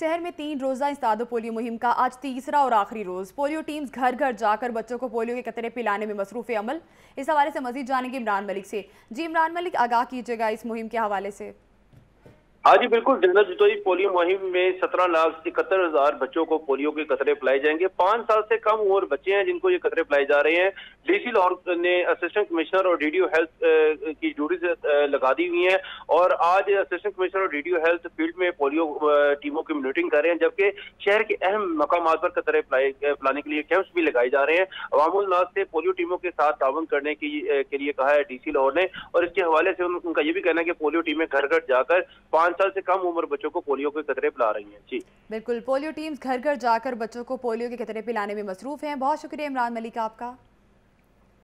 शहर में तीन रोजा इंसदाद पोलियो मुहिम का आज तीसरा और आखिरी रोज। पोलियो टीम्स घर घर जाकर बच्चों को पोलियो के कतरे पिलाने में मसरूफ अमल। इस हवाले से मजीद जानेंगे इमरान मलिक से। जी इमरान मलिक, आगाह कीजिएगा इस मुहिम के हवाले से। हाँ जी, बिल्कुल, जनरल जितोई पोलियो मुहिम में सत्रह लाख इकहत्तर हज़ार बच्चों को पोलियो के कतरे पिलाए जाएँगे। पाँच साल से कम उम्र बच्चे हैं जिनको ये कतरे पिलाए जा रहे हैं। डीसी लाहौर ने असिस्टेंट कमिश्नर और डीडीओ हेल्थ की ड्यूटी लगा दी हुई है। और आज असिस्टेंट कमिश्नर और डीडीओ हेल्थ फ़ील्ड में पोलियो टीमों की मीटिंग कर रहे हैं, जबकि शहर के अहम मकाम पर कतरे पिलाने के लिए कैंप्स भी लगाए जा रहे हैं। अवामुल नाज से पोलियो टीमों के साथ ताउन करने की के लिए कहा है डीसी लाहौर ने। और इसके हवाले से उनका ये भी कहना है कि पोलियो टीमें घर घर जाकर पाँच साल से कम उम्र बच्चों को पोलियो के कतरे पिला रही हैं। जी। बिल्कुल पोलियो टीम्स घर घर जाकर बच्चों को पोलियो के कतरे पिलाने में मसरूफ हैं। बहुत शुक्रिया इमरान मलिक आपका।